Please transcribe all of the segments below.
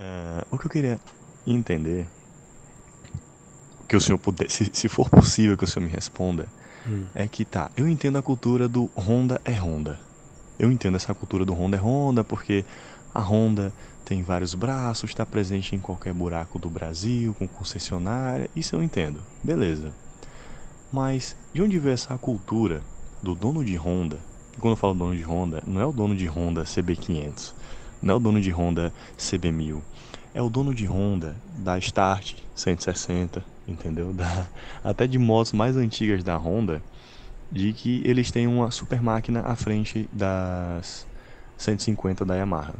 Uh, o que eu queria entender, que o senhor puder, se, se for possível que o senhor me responda, hum. é que tá, eu entendo a cultura do Honda é Honda. Eu entendo essa cultura do Honda é Honda porque a Honda tem vários braços, está presente em qualquer buraco do Brasil, com concessionária, isso eu entendo, beleza. Mas de onde veio essa cultura do dono de Honda? E quando eu falo dono de Honda, não é o dono de Honda CB500, não é o dono de Honda CB1000, é o dono de Honda da Start 160, entendeu? Da, até de motos mais antigas da Honda, de que eles têm uma super máquina à frente das 150 da Yamaha.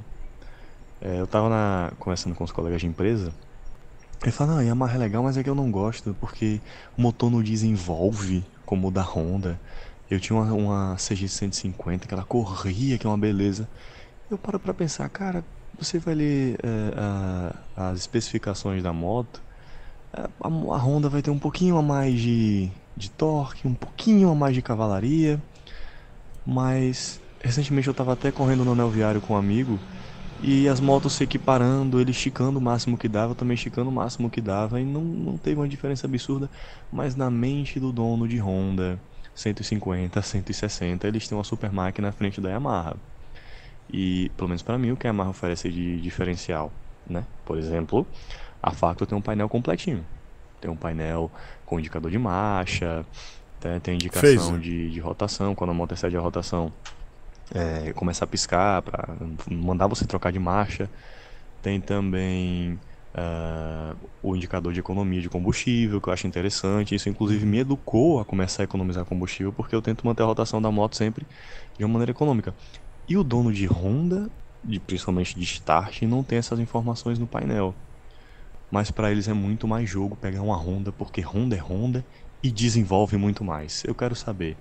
É, eu tava na, conversando com os colegas de empresa. Ele fala, ah, Yamaha é legal, mas é que eu não gosto, porque o motor não desenvolve como o da Honda. Eu tinha uma, uma CG 150 que ela corria, que é uma beleza. Eu paro pra pensar, cara, você vai ler é, a, as especificações da moto, é, a, a, Honda vai ter um pouquinho a mais de, de torque, um pouquinho a mais de cavalaria, mas recentemente eu estava até correndo no anel viário com um amigo e as motos se equiparando, ele esticando o máximo que dava, também esticando o máximo que dava, e não, não teve uma diferença absurda, mas na mente do dono de Honda, 150, 160, eles têm uma super máquina na frente da Yamaha. E, pelo menos para mim, o que a Yamaha oferece de diferencial, né? Por exemplo, a Factor tem um painel completinho. Tem um painel com indicador de marcha, tem, tem indicação de, de rotação, quando a moto excede a rotação é, começar a piscar para mandar você trocar de marcha. Tem também uh, o indicador de economia de combustível, que eu acho interessante. Isso, inclusive, me educou a começar a economizar combustível, porque eu tento manter a rotação da moto sempre de uma maneira econômica. E o dono de Honda, de, principalmente de Start, não tem essas informações no painel. Mas para eles é muito mais jogo pegar uma Honda, porque Honda é Honda e desenvolve muito mais. Eu quero saber,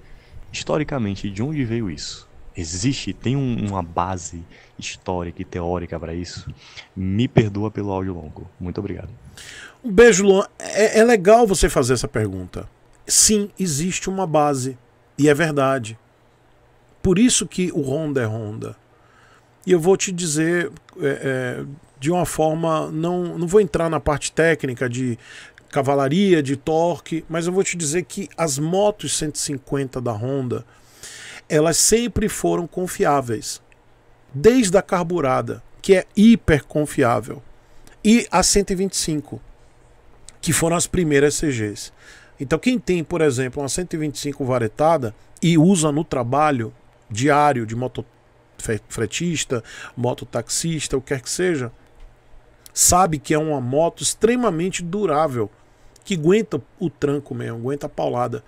historicamente, de onde veio isso? Existe, tem um, uma base histórica e teórica para isso? Me perdoa pelo áudio longo. Muito obrigado. Um beijo, Luan. É, é legal você fazer essa pergunta. Sim, existe uma base. E é verdade. Por isso que o Honda é Honda. E eu vou te dizer é, é, de uma forma. Não, não vou entrar na parte técnica de cavalaria, de torque, mas eu vou te dizer que as motos 150 da Honda elas sempre foram confiáveis. Desde a carburada, que é hiper confiável, e a 125, que foram as primeiras CGs. Então, quem tem, por exemplo, uma 125 varetada e usa no trabalho diário de motofretista, mototaxista, o que quer que seja, sabe que é uma moto extremamente durável, que aguenta o tranco mesmo, aguenta a paulada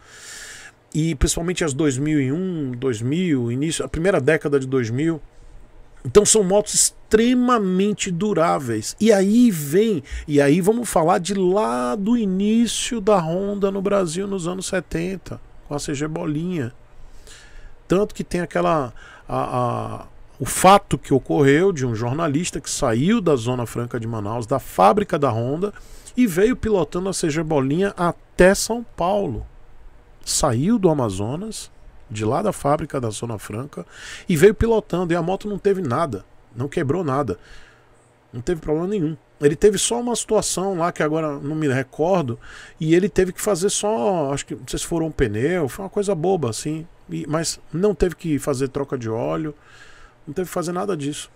e principalmente as 2001, 2000, início, a primeira década de 2000. Então são motos extremamente duráveis. E aí vem, e aí vamos falar de lá do início da Honda no Brasil nos anos 70, com a CG Bolinha. Tanto que tem aquela a, a, o fato que ocorreu de um jornalista que saiu da Zona Franca de Manaus, da fábrica da Honda, e veio pilotando a CG Bolinha até São Paulo saiu do Amazonas, de lá da fábrica da Zona Franca, e veio pilotando. E a moto não teve nada, não quebrou nada, não teve problema nenhum. Ele teve só uma situação lá que agora não me recordo, e ele teve que fazer só, acho que não sei se foram um pneu, foi uma coisa boba assim, e, mas não teve que fazer troca de óleo, não teve que fazer nada disso.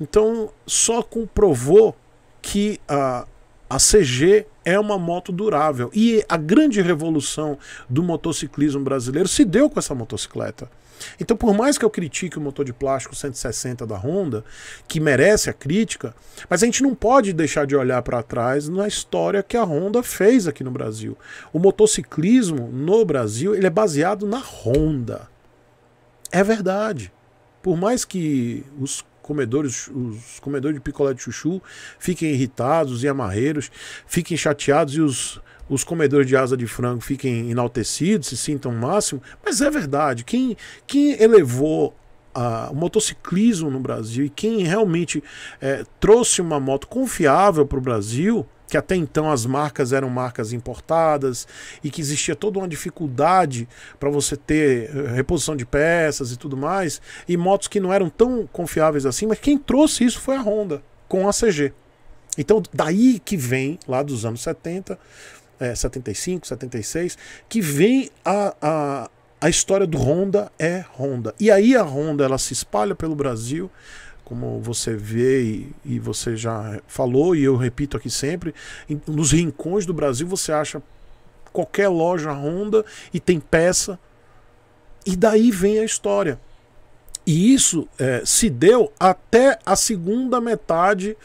Então só comprovou que a, a CG é uma moto durável. E a grande revolução do motociclismo brasileiro se deu com essa motocicleta. Então, por mais que eu critique o motor de plástico 160 da Honda, que merece a crítica, mas a gente não pode deixar de olhar para trás na história que a Honda fez aqui no Brasil. O motociclismo no Brasil ele é baseado na Honda. É verdade. Por mais que os comedores, os comedores de picolé de chuchu fiquem irritados e amarreiros, fiquem chateados e os, os comedores de asa de frango fiquem enaltecidos, se sintam o máximo. Mas é verdade, quem, quem elevou o motociclismo no Brasil e quem realmente é, trouxe uma moto confiável para o Brasil que até então as marcas eram marcas importadas e que existia toda uma dificuldade para você ter eh, reposição de peças e tudo mais, e motos que não eram tão confiáveis assim, mas quem trouxe isso foi a Honda com a CG. Então, daí que vem, lá dos anos 70, é, 75, 76, que vem a, a, a história do Honda é Honda. E aí a Honda ela se espalha pelo Brasil, como você vê e, e você já falou, e eu repito aqui sempre, em, nos rincões do Brasil você acha qualquer loja Honda e tem peça. E daí vem a história. E isso é, se deu até a segunda metade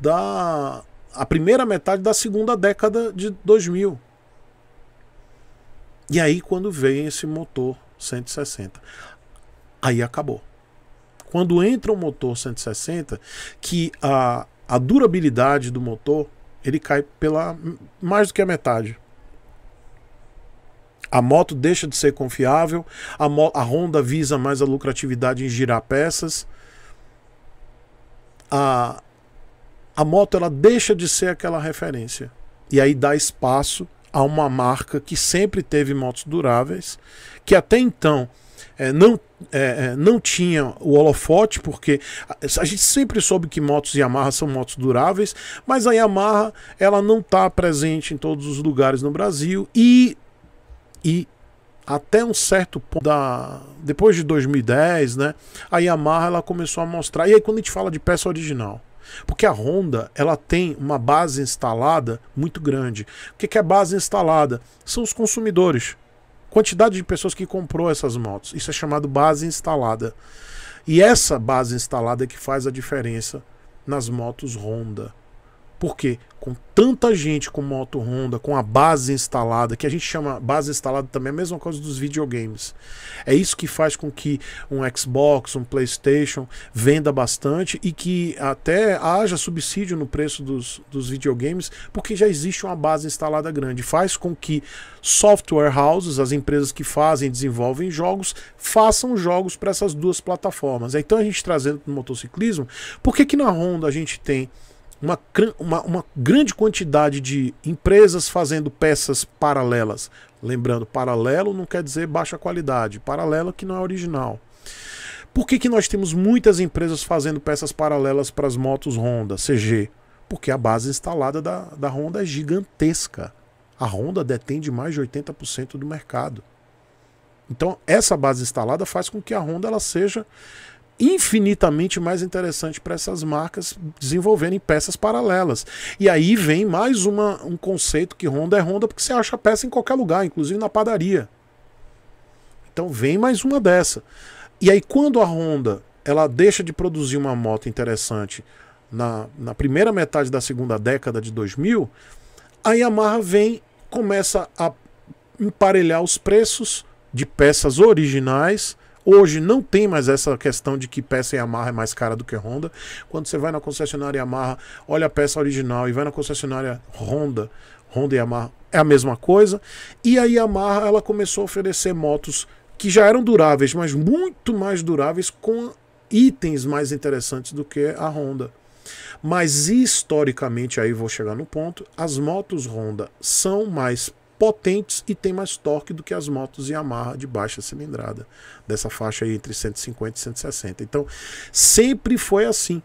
da. a primeira metade da segunda década de 2000. E aí, quando vem esse motor 160, aí acabou. Quando entra o motor 160, que a, a durabilidade do motor ele cai pela mais do que a metade. A moto deixa de ser confiável, a, a Honda visa mais a lucratividade em girar peças. A, a moto ela deixa de ser aquela referência. E aí dá espaço a uma marca que sempre teve motos duráveis, que até então é, não, é, não tinha o holofote, porque a gente sempre soube que motos Yamaha são motos duráveis, mas a Yamaha ela não está presente em todos os lugares no Brasil e, e até um certo ponto da depois de 2010, né, a Yamaha ela começou a mostrar. E aí quando a gente fala de peça original, porque a Honda ela tem uma base instalada muito grande. O que é base instalada? São os consumidores. Quantidade de pessoas que comprou essas motos. Isso é chamado base instalada. E essa base instalada é que faz a diferença nas motos Honda. Porque com tanta gente com moto Honda, com a base instalada, que a gente chama base instalada também a mesma coisa dos videogames. É isso que faz com que um Xbox, um PlayStation venda bastante e que até haja subsídio no preço dos, dos videogames, porque já existe uma base instalada grande. Faz com que software houses, as empresas que fazem desenvolvem jogos, façam jogos para essas duas plataformas. Então a gente trazendo para o motociclismo, por que, que na Honda a gente tem uma, uma, uma grande quantidade de empresas fazendo peças paralelas. Lembrando, paralelo não quer dizer baixa qualidade, paralelo que não é original. Por que, que nós temos muitas empresas fazendo peças paralelas para as motos Honda, CG? Porque a base instalada da, da Honda é gigantesca. A Honda detém de mais de 80% do mercado. Então, essa base instalada faz com que a Honda ela seja infinitamente mais interessante para essas marcas desenvolverem peças paralelas. E aí vem mais uma, um conceito que Honda é Honda porque você acha peça em qualquer lugar, inclusive na padaria. Então vem mais uma dessa. E aí quando a Honda ela deixa de produzir uma moto interessante na, na primeira metade da segunda década de 2000, a Yamaha vem começa a emparelhar os preços de peças originais Hoje não tem mais essa questão de que peça Yamaha é mais cara do que Honda. Quando você vai na concessionária Yamaha, olha a peça original e vai na concessionária Honda, Honda e Yamaha, é a mesma coisa. E a Yamaha ela começou a oferecer motos que já eram duráveis, mas muito mais duráveis com itens mais interessantes do que a Honda. Mas historicamente, aí vou chegar no ponto, as motos Honda são mais potentes e tem mais torque do que as motos Yamaha de baixa cilindrada, dessa faixa aí entre 150 e 160. Então, sempre foi assim.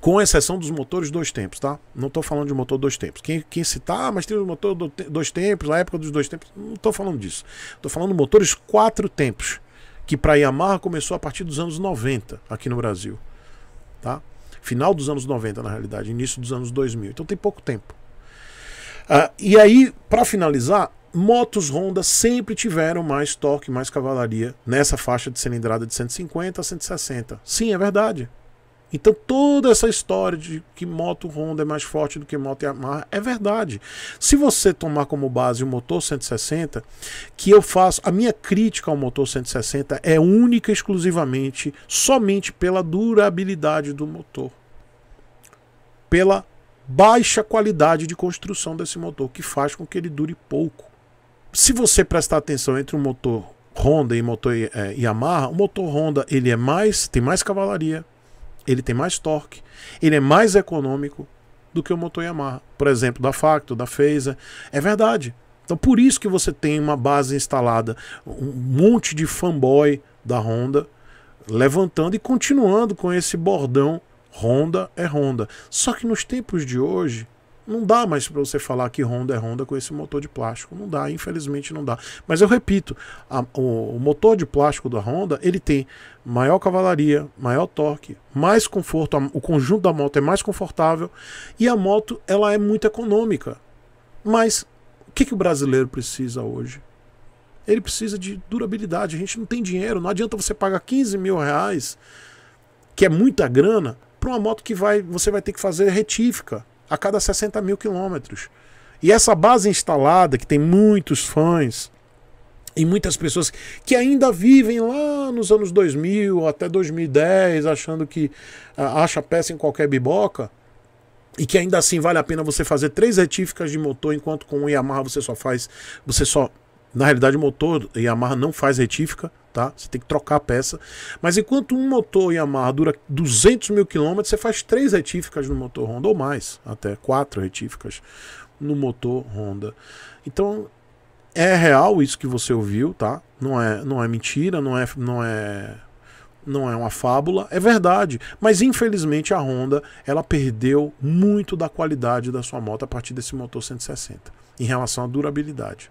Com exceção dos motores dois tempos, tá? Não estou falando de motor dois tempos. Quem, quem citar, ah, mas tem o motor dois tempos, na época dos dois tempos, não estou falando disso. Estou falando de motores quatro tempos, que para Yamaha começou a partir dos anos 90 aqui no Brasil, tá? Final dos anos 90, na realidade, início dos anos 2000. Então tem pouco tempo. Uh, e aí, para finalizar, motos Honda sempre tiveram mais torque, mais cavalaria nessa faixa de cilindrada de 150 a 160. Sim, é verdade. Então toda essa história de que moto Honda é mais forte do que moto Yamaha é verdade. Se você tomar como base o motor 160, que eu faço, a minha crítica ao motor 160 é única e exclusivamente somente pela durabilidade do motor. Pela baixa qualidade de construção desse motor, que faz com que ele dure pouco. Se você prestar atenção entre o motor Honda e motor é, Yamaha, o motor Honda ele é mais, tem mais cavalaria, ele tem mais torque, ele é mais econômico do que o motor Yamaha. Por exemplo, da Facto, da Phaser. É verdade. Então por isso que você tem uma base instalada, um monte de fanboy da Honda levantando e continuando com esse bordão Honda é Honda. Só que nos tempos de hoje, não dá mais para você falar que Honda é Honda com esse motor de plástico. Não dá, infelizmente não dá. Mas eu repito, a, o, o, motor de plástico da Honda ele tem maior cavalaria, maior torque, mais conforto. A, o conjunto da moto é mais confortável e a moto ela é muito econômica. Mas o que, que o brasileiro precisa hoje? Ele precisa de durabilidade. A gente não tem dinheiro. Não adianta você pagar 15 mil reais, que é muita grana, para uma moto que vai, você vai ter que fazer retífica a cada 60 mil quilômetros. E essa base instalada, que tem muitos fãs e muitas pessoas que ainda vivem lá nos anos 2000 até 2010, achando que acha peça em qualquer biboca, e que ainda assim vale a pena você fazer três retíficas de motor, enquanto com o Yamaha você só faz, você só na realidade, o motor Yamaha não faz retífica, tá? Você tem que trocar a peça. Mas enquanto um motor Yamaha dura 200 mil quilômetros, você faz três retíficas no motor Honda, ou mais, até quatro retíficas no motor Honda. Então, é real isso que você ouviu, tá? Não é, não é mentira, não é, não é não é uma fábula, é verdade. Mas infelizmente a Honda ela perdeu muito da qualidade da sua moto a partir desse motor 160 em relação à durabilidade.